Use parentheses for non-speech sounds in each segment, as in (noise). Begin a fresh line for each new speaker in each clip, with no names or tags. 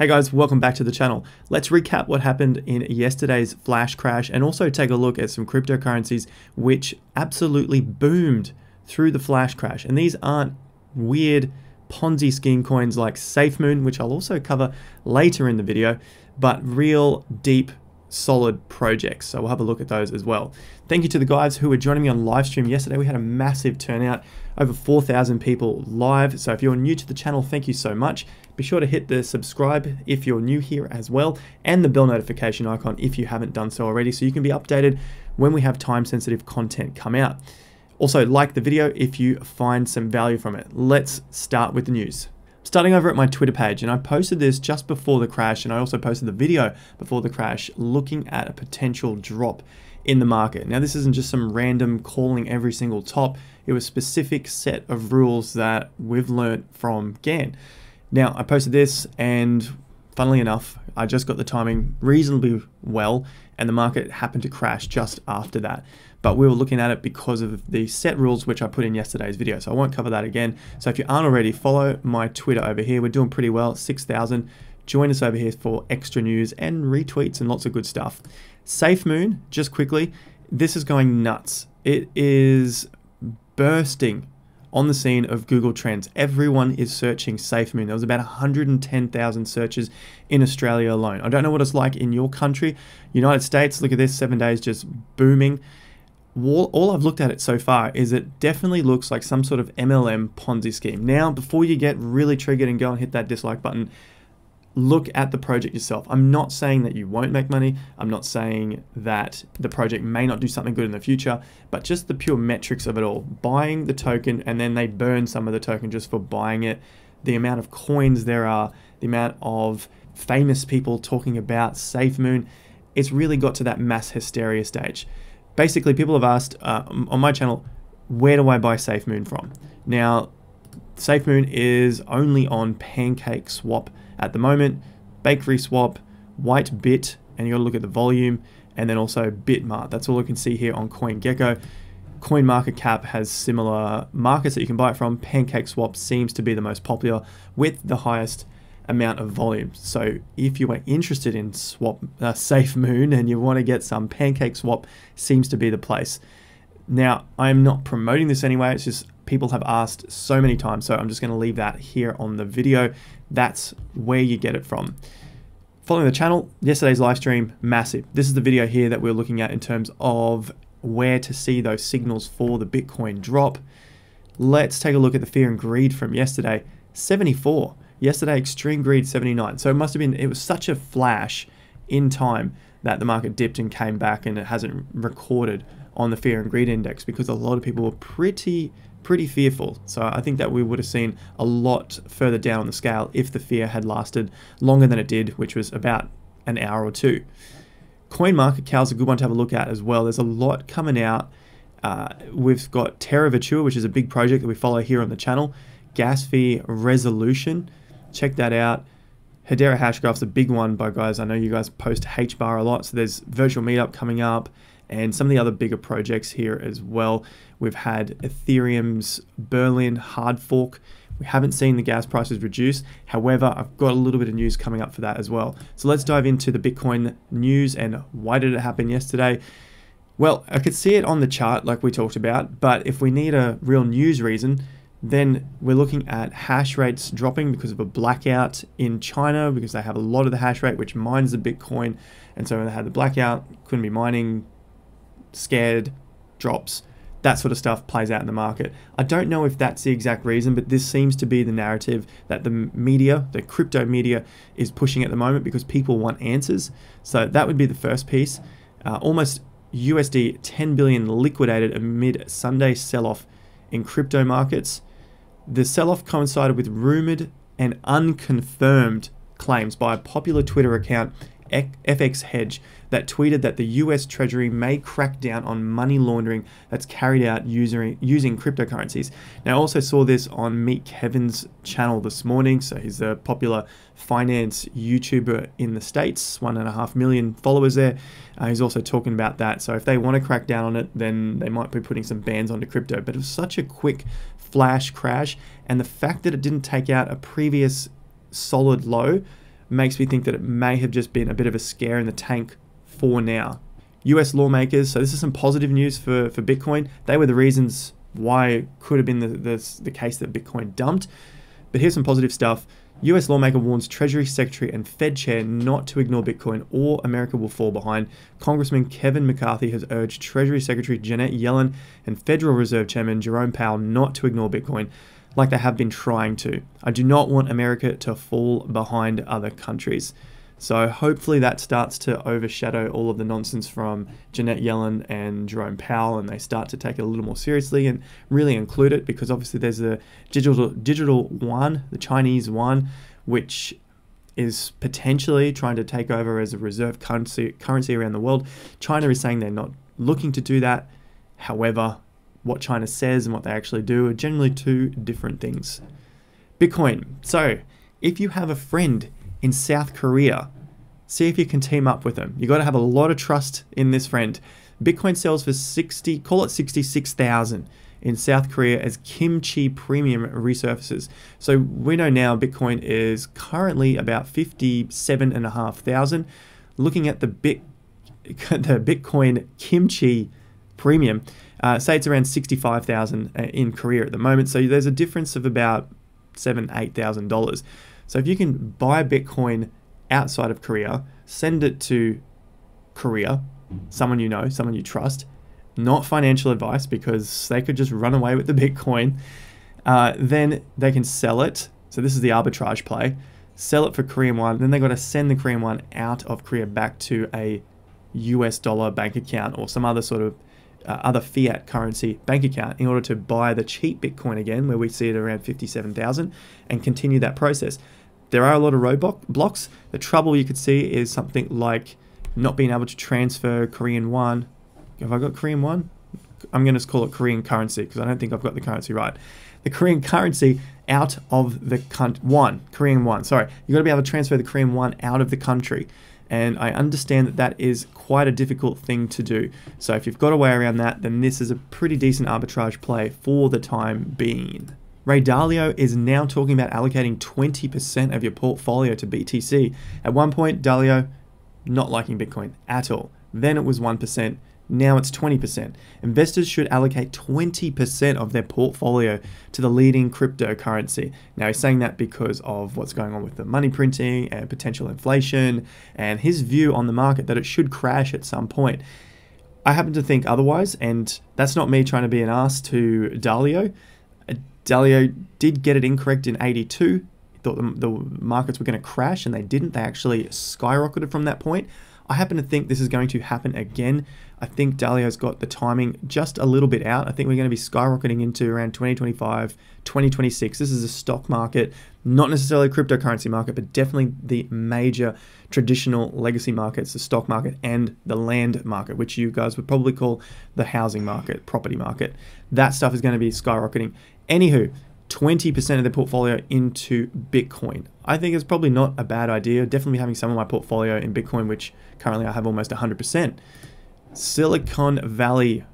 Hey guys, welcome back to the channel. Let's recap what happened in yesterday's flash crash and also take a look at some cryptocurrencies which absolutely boomed through the flash crash. And these aren't weird Ponzi scheme coins like SafeMoon, which I'll also cover later in the video, but real deep solid projects. So we'll have a look at those as well. Thank you to the guys who were joining me on live stream yesterday. We had a massive turnout, over 4,000 people live. So if you're new to the channel, thank you so much. Be sure to hit the subscribe if you're new here as well, and the bell notification icon if you haven't done so already, so you can be updated when we have time sensitive content come out. Also, like the video if you find some value from it. Let's start with the news starting over at my Twitter page, and I posted this just before the crash, and I also posted the video before the crash looking at a potential drop in the market. Now, this isn't just some random calling every single top, it was a specific set of rules that we've learned from Gann. Now, I posted this, and funnily enough, I just got the timing reasonably well, and the market happened to crash just after that but we were looking at it because of the set rules which I put in yesterday's video. So I won't cover that again. So if you aren't already, follow my Twitter over here. We're doing pretty well, 6,000. Join us over here for extra news and retweets and lots of good stuff. SafeMoon, just quickly, this is going nuts. It is bursting on the scene of Google Trends. Everyone is searching SafeMoon. There was about 110,000 searches in Australia alone. I don't know what it's like in your country. United States, look at this, seven days just booming all, all I've looked at it so far is it definitely looks like some sort of MLM Ponzi scheme. Now, before you get really triggered and go and hit that dislike button, look at the project yourself. I'm not saying that you won't make money. I'm not saying that the project may not do something good in the future, but just the pure metrics of it all. Buying the token and then they burn some of the token just for buying it. The amount of coins there are, the amount of famous people talking about SafeMoon, it's really got to that mass hysteria stage basically people have asked uh, on my channel, where do I buy SafeMoon from? Now, SafeMoon is only on Pancake Swap at the moment, Bakery Swap, White Bit, and you got to look at the volume, and then also Bitmart. That's all you can see here on CoinGecko. CoinMarketCap has similar markets that you can buy it from. Pancake Swap seems to be the most popular with the highest amount of volume. So if you are interested in swap uh, SafeMoon and you want to get some Pancake Swap, seems to be the place. Now I'm not promoting this anyway. It's just people have asked so many times, so I'm just going to leave that here on the video. That's where you get it from. Following the channel, yesterday's live stream, massive. This is the video here that we're looking at in terms of where to see those signals for the Bitcoin drop. Let's take a look at the fear and greed from yesterday. 74. Yesterday, Extreme Greed 79. So it must have been, it was such a flash in time that the market dipped and came back and it hasn't recorded on the fear and greed index because a lot of people were pretty pretty fearful. So I think that we would have seen a lot further down the scale if the fear had lasted longer than it did, which was about an hour or two. coin CoinMarketCap is a good one to have a look at as well. There's a lot coming out. Uh, we've got Terra Virtua, which is a big project that we follow here on the channel. Gas fee resolution, check that out. Hedera Hashgraph's a big one, by guys. I know you guys post HBAR a lot, so there's virtual meetup coming up and some of the other bigger projects here as well. We've had Ethereum's Berlin hard fork. We haven't seen the gas prices reduce. However, I've got a little bit of news coming up for that as well. So let's dive into the Bitcoin news and why did it happen yesterday? Well, I could see it on the chart like we talked about, but if we need a real news reason, then we're looking at hash rates dropping because of a blackout in China because they have a lot of the hash rate which mines the Bitcoin. And so when they had the blackout, couldn't be mining, scared, drops. That sort of stuff plays out in the market. I don't know if that's the exact reason, but this seems to be the narrative that the media, the crypto media, is pushing at the moment because people want answers. So that would be the first piece. Uh, almost USD 10 billion liquidated amid Sunday sell off in crypto markets. The sell off coincided with rumored and unconfirmed claims by a popular Twitter account, FX Hedge, that tweeted that the US Treasury may crack down on money laundering that's carried out using, using cryptocurrencies. Now, I also saw this on Meet Kevin's channel this morning. So, he's a popular finance YouTuber in the States, one and a half million followers there. Uh, he's also talking about that. So, if they want to crack down on it, then they might be putting some bans onto crypto. But it was such a quick flash crash, and the fact that it didn't take out a previous solid low makes me think that it may have just been a bit of a scare in the tank for now. US lawmakers, so this is some positive news for, for Bitcoin. They were the reasons why it could have been the, the, the case that Bitcoin dumped. But here's some positive stuff. US lawmaker warns Treasury Secretary and Fed Chair not to ignore Bitcoin or America will fall behind. Congressman Kevin McCarthy has urged Treasury Secretary Janet Yellen and Federal Reserve Chairman Jerome Powell not to ignore Bitcoin like they have been trying to. I do not want America to fall behind other countries. So hopefully that starts to overshadow all of the nonsense from Janet Yellen and Jerome Powell, and they start to take it a little more seriously and really include it because obviously there's the digital digital yuan, the Chinese one, which is potentially trying to take over as a reserve currency currency around the world. China is saying they're not looking to do that. However, what China says and what they actually do are generally two different things. Bitcoin. So, if you have a friend in South Korea. See if you can team up with them. You got to have a lot of trust in this friend. Bitcoin sells for 60, call it 66,000 in South Korea as kimchi premium resurfaces. So we know now Bitcoin is currently about 57,500. Looking at the bit (laughs) the Bitcoin kimchi premium, uh, say it's around 65,000 uh, in Korea at the moment. So there's a difference of about seven, eight thousand dollars. So if you can buy Bitcoin outside of Korea, send it to Korea, someone you know, someone you trust, not financial advice because they could just run away with the (laughs) Bitcoin. Uh, then they can sell it. So this is the arbitrage play. Sell it for Korean won. Then they've got to send the Korean won out of Korea back to a US dollar bank account or some other sort of uh, other fiat currency bank account in order to buy the cheap Bitcoin again, where we see it around 57,000, and continue that process. There are a lot of roadblock blocks. The trouble you could see is something like not being able to transfer Korean won. Have I got Korean won? I'm going to call it Korean currency because I don't think I've got the currency right. The Korean currency out of the country. One Korean won. Sorry, You've got to be able to transfer the Korean won out of the country. And I understand that that is quite a difficult thing to do. So if you've got a way around that, then this is a pretty decent arbitrage play for the time being. Ray Dalio is now talking about allocating 20% of your portfolio to BTC. At one point, Dalio not liking Bitcoin at all. Then it was 1%. Now it's 20%. Investors should allocate 20% of their portfolio to the leading cryptocurrency. Now, he's saying that because of what's going on with the money printing and potential inflation, and his view on the market that it should crash at some point. I happen to think otherwise, and that's not me trying to be an ass to Dalio. Uh, Dalio did get it incorrect in 82. He Thought the, the markets were going to crash, and they didn't. They actually skyrocketed from that point. I happen to think this is going to happen again. I think Dalio's got the timing just a little bit out. I think we're going to be skyrocketing into around 2025, 2026. This is a stock market, not necessarily a cryptocurrency market, but definitely the major traditional legacy markets, the stock market and the land market, which you guys would probably call the housing market, property market. That stuff is going to be skyrocketing. Anywho, 20% of their portfolio into Bitcoin. I think it's probably not a bad idea. Definitely having some of my portfolio in Bitcoin, which currently I have almost 100%. Silicon Valley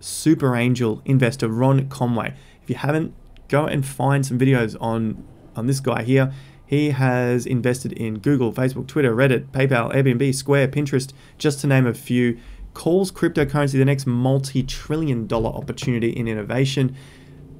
super angel investor Ron Conway. If you haven't, go and find some videos on, on this guy here. He has invested in Google, Facebook, Twitter, Reddit, PayPal, Airbnb, Square, Pinterest, just to name a few. Calls cryptocurrency the next multi trillion dollar opportunity in innovation.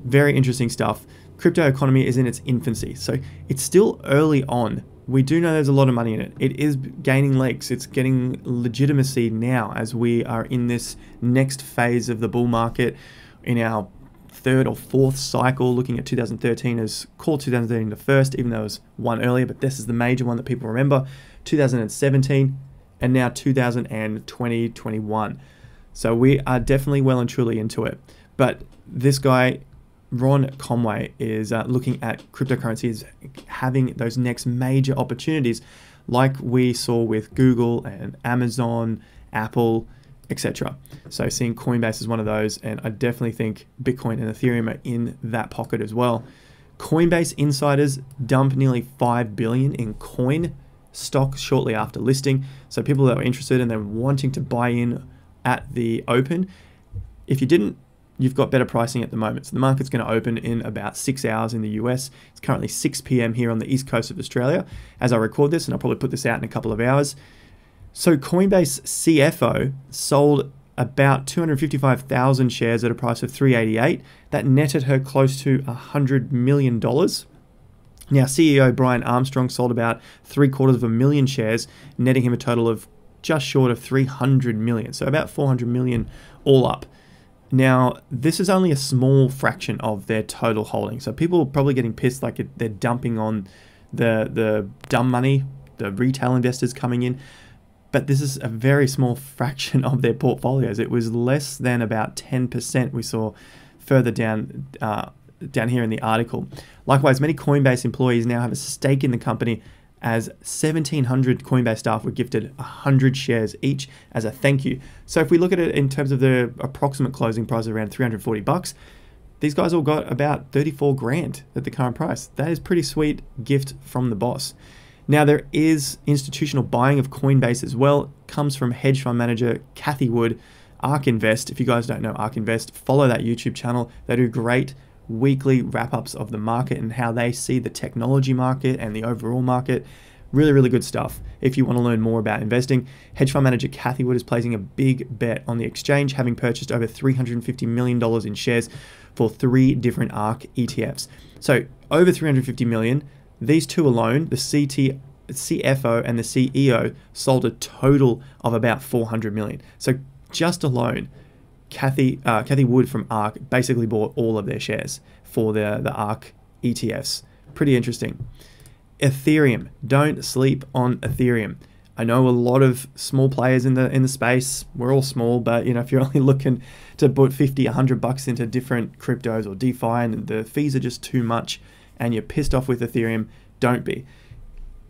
Very interesting stuff. Crypto economy is in its infancy, so it's still early on. We do know there's a lot of money in it. It is gaining legs. It's getting legitimacy now as we are in this next phase of the bull market in our third or fourth cycle, looking at 2013 as called 2013 the first, even though it was one earlier, but this is the major one that people remember. 2017 and now 2020, 21. So we are definitely well and truly into it. But this guy Ron Conway is uh, looking at cryptocurrencies having those next major opportunities, like we saw with Google and Amazon, Apple, etc. So seeing Coinbase is one of those, and I definitely think Bitcoin and Ethereum are in that pocket as well. Coinbase insiders dump nearly 5 billion in coin stock shortly after listing. So people that were interested and they're wanting to buy in at the open. If you didn't you've got better pricing at the moment. So the market's going to open in about six hours in the US. It's currently 6 p.m. here on the east coast of Australia as I record this, and I'll probably put this out in a couple of hours. So Coinbase CFO sold about 255,000 shares at a price of 388. That netted her close to $100 million. Now, CEO Brian Armstrong sold about three quarters of a million shares, netting him a total of just short of 300 million. So about 400 million all up. Now, this is only a small fraction of their total holding. So people are probably getting pissed like they're dumping on the, the dumb money, the retail investors coming in. But this is a very small (laughs) fraction of their portfolios. It was less than about 10% we saw further down uh, down here in the article. Likewise, many Coinbase employees now have a stake in the company as 1,700 Coinbase staff were gifted 100 shares each as a thank you. So if we look at it in terms of the approximate closing price of around 340 bucks, these guys all got about 34 grand at the current price. That is pretty sweet gift from the boss. Now there is institutional buying of Coinbase as well. It comes from hedge fund manager Cathie Wood, ARK Invest. If you guys don't know ARK Invest, follow that YouTube channel. They do great weekly wrap ups of the market and how they see the technology market and the overall market. Really, really good stuff. If you want to learn more about investing, hedge fund manager Cathie Wood is placing a big bet on the exchange, having purchased over $350 million in shares for three different ARK ETFs. So, over 350 million, these two alone, the CT, CFO and the CEO, sold a total of about 400 million. So, just alone, Cathie uh, Cathie Wood from ARK basically bought all of their shares for the the ARK ETFs. Pretty interesting. Ethereum. Don't sleep on Ethereum. I know a lot of small players in the in the space. We're all small, but you know if you're (laughs) only looking to put 50, 100 bucks into different cryptos or DeFi and the fees are just too much and you're pissed off with Ethereum, don't be.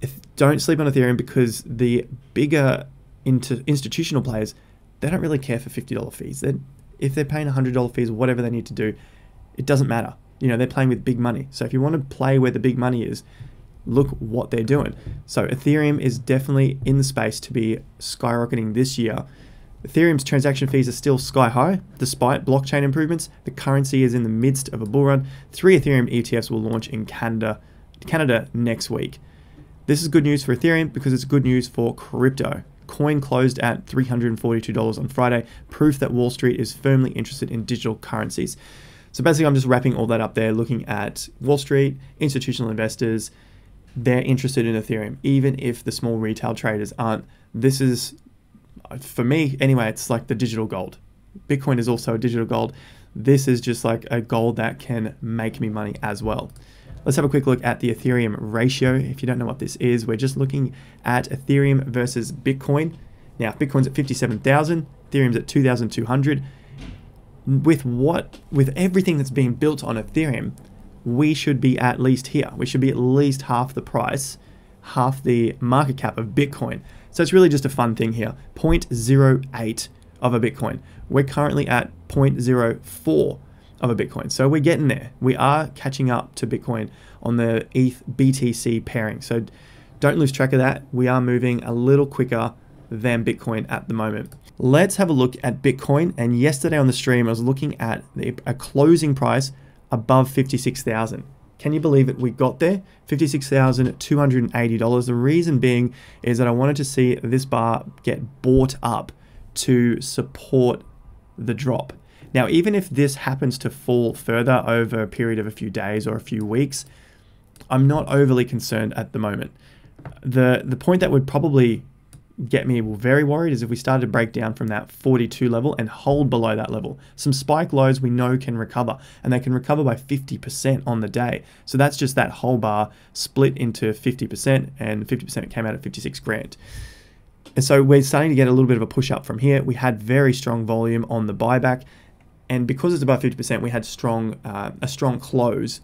If, don't sleep on Ethereum because the bigger into institutional players they don't really care for $50 fees. They're, if they're paying $100 fees, whatever they need to do, it doesn't matter. You know, they're playing with big money. So if you want to play where the big money is, look what they're doing. So Ethereum is definitely in the space to be skyrocketing this year. Ethereum's transaction fees are still sky high despite blockchain improvements. The currency is in the midst of a bull run. Three Ethereum ETFs will launch in Canada, Canada next week. This is good news for Ethereum because it's good news for crypto. Coin closed at $342 on Friday, proof that Wall Street is firmly interested in digital currencies. So basically, I'm just wrapping all that up there, looking at Wall Street, institutional investors, they're interested in Ethereum, even if the small retail traders aren't. This is, for me anyway, it's like the digital gold. Bitcoin is also a digital gold. This is just like a gold that can make me money as well. Let's have a quick look at the Ethereum ratio. If you don't know what this is, we're just looking at Ethereum versus Bitcoin. Now, Bitcoin's at 57,000, Ethereum's at 2,200. With what, with everything that's being built on Ethereum, we should be at least here. We should be at least half the price, half the market cap of Bitcoin. So it's really just a fun thing here. 0.08 of a Bitcoin. We're currently at 0.04 of a Bitcoin. So we're getting there. We are catching up to Bitcoin on the ETH BTC pairing. So don't lose track of that. We are moving a little quicker than Bitcoin at the moment. Let's have a look at Bitcoin. And yesterday on the stream, I was looking at the, a closing price above 56,000. Can you believe it? We got there, $56,280. The reason being is that I wanted to see this bar get bought up to support the drop. Now, even if this happens to fall further over a period of a few days or a few weeks, I'm not overly concerned at the moment. The the point that would probably get me very worried is if we started to break down from that 42 level and hold below that level. Some spike lows we know can recover, and they can recover by 50% on the day. So that's just that whole bar split into 50%, and 50% came out at 56 grand. And so we're starting to get a little bit of a push up from here. We had very strong volume on the buyback and because it's above 50%, we had strong uh, a strong close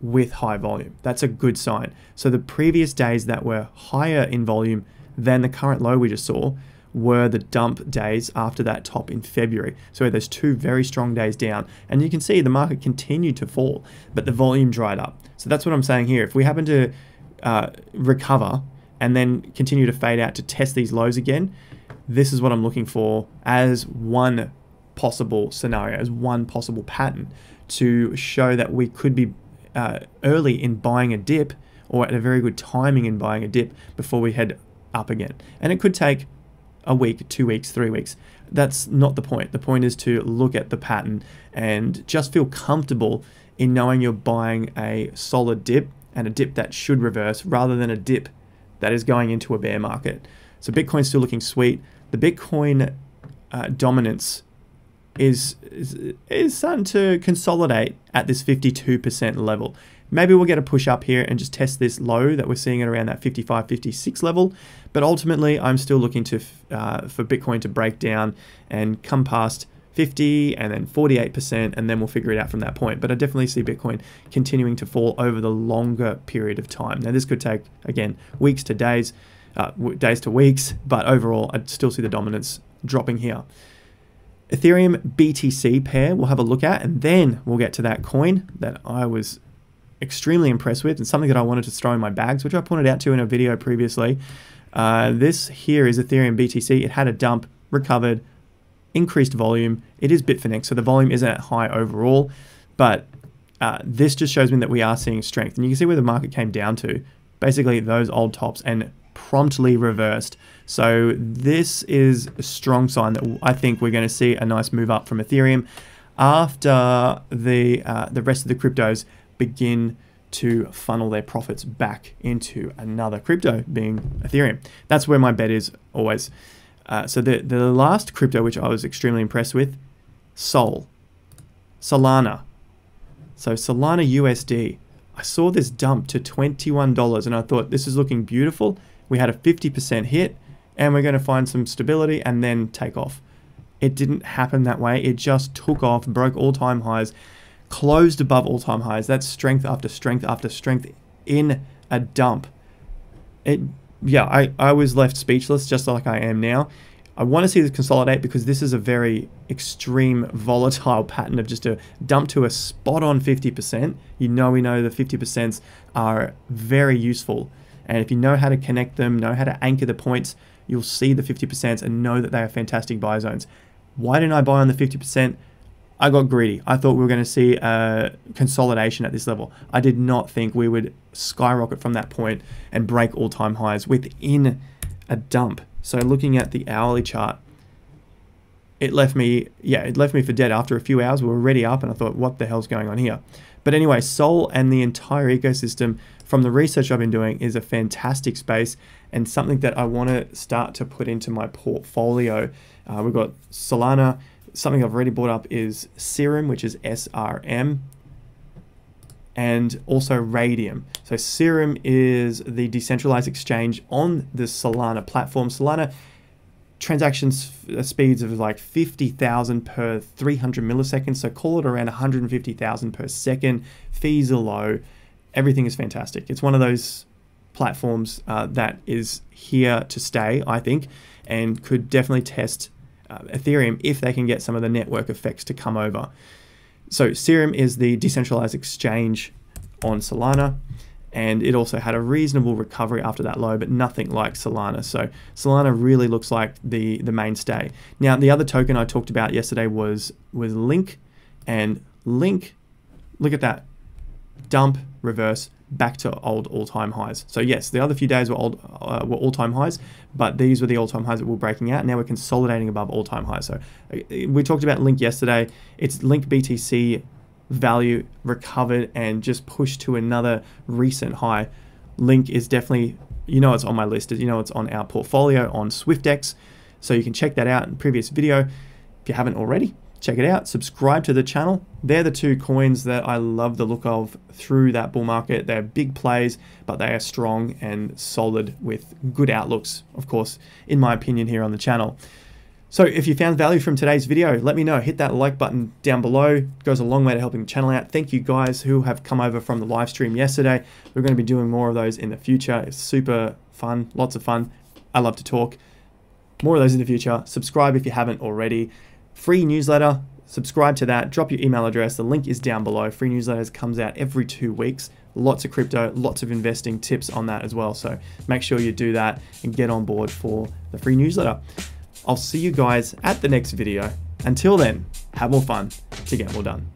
with high volume. That's a good sign. So the previous days that were higher in volume than the current low we just saw were the dump days after that top in February. So there's two very strong days down, and you can see the market continued to fall, but the volume dried up. So that's what I'm saying here. If we happen to uh, recover and then continue to fade out to test these lows again, this is what I'm looking for as one possible scenario, as one possible pattern to show that we could be uh, early in buying a dip or at a very good timing in buying a dip before we head up again. And it could take a week, two weeks, three weeks. That's not the point. The point is to look at the pattern and just feel comfortable in knowing you're buying a solid dip and a dip that should reverse rather than a dip that is going into a bear market. So Bitcoin's still looking sweet. The Bitcoin uh, dominance is, is is starting to consolidate at this 52% level. Maybe we'll get a push up here and just test this low that we're seeing at around that 55, 56 level. But ultimately, I'm still looking to uh, for Bitcoin to break down and come past 50 and then 48%, and then we'll figure it out from that point. But I definitely see Bitcoin continuing to fall over the longer period of time. Now, this could take, again, weeks to days, uh, days to weeks, but overall, I still see the dominance dropping here. Ethereum BTC pair we'll have a look at, and then we'll get to that coin that I was extremely impressed with and something that I wanted to throw in my bags, which I pointed out to in a video previously. Uh, this here is Ethereum BTC. It had a dump, recovered, increased volume. It is Bitfinex, so the volume isn't high overall, but uh, this just shows me that we are seeing strength. And you can see where the market came down to, basically those old tops, and promptly reversed. So this is a strong sign that I think we're going to see a nice move up from Ethereum after the uh, the rest of the cryptos begin to funnel their profits back into another crypto, being Ethereum. That's where my bet is always. Uh, so the the last crypto which I was extremely impressed with, Sol, Solana. So Solana USD. I saw this dump to $21 and I thought this is looking beautiful. We had a 50% hit and we're going to find some stability and then take off. It didn't happen that way. It just took off, broke all time highs, closed above all time highs. That's strength after strength after strength in a dump. It, yeah, I, I was left speechless just like I am now. I want to see this consolidate because this is a very extreme (laughs) volatile pattern of just a dump to a spot on 50%. You know, we know the 50% are very useful. And if you know how to connect them, know how to anchor the points, you'll see the 50% and know that they are fantastic buy zones. Why didn't I buy on the 50%? I got greedy. I thought we were going to see a consolidation at this level. I did not think we would skyrocket from that point and break all-time highs within a dump. So looking at the hourly chart, it left me, yeah, it left me for dead after a few hours. We were already up and I thought, what the hell's going on here? But anyway, Sol and the entire ecosystem from the research I've been doing is a fantastic space and something that I want to start to put into my portfolio. Uh, we've got Solana. Something I've already brought up is Serum, which is SRM, and also Raydium. So Serum is the decentralized exchange on the Solana platform. Solana transactions uh, speeds of like 50,000 per 300 milliseconds. So call it around 150,000 per second. Fees are low. Everything is fantastic. It's one of those platforms uh, that is here to stay, I think, and could definitely test uh, Ethereum if they can get some of the network effects to come over. So Serum is the decentralized exchange on Solana and it also had a reasonable recovery after that low, but nothing like Solana. So Solana really looks like the the mainstay. Now the other token I talked about yesterday was was Link, and Link, look at that, dump reverse back to old all-time highs. So yes, the other few days were old uh, were all-time highs, but these were the all-time highs that we're breaking out. Now we're consolidating above all-time highs. So uh, we talked about Link yesterday. It's Link BTC value recovered and just pushed to another recent high. Link is definitely, you know, it's on my list. You know, it's on our portfolio on Swyftx. So you can check that out in previous video. If you haven't already, check it out. Subscribe to the channel. They're the two coins that I love the look of through that bull market. They're big plays, but they are strong and solid with good outlooks, of course, in my opinion here on the channel. So if you found value from today's video, let me know. Hit that like button down below. It goes a long way to helping the channel out. Thank you guys who have come over from the live stream yesterday. We're going to be doing more of those in the future. It's super fun, lots of fun. I love to talk. More of those in the future. Subscribe if you haven't already. Free newsletter. Subscribe to that. Drop your email address. The link is down below. Free newsletters comes out every two weeks. Lots of crypto, lots of investing tips on that as well. So make sure you do that and get on board for the free newsletter. I'll see you guys at the next video. Until then, have more fun to get more done.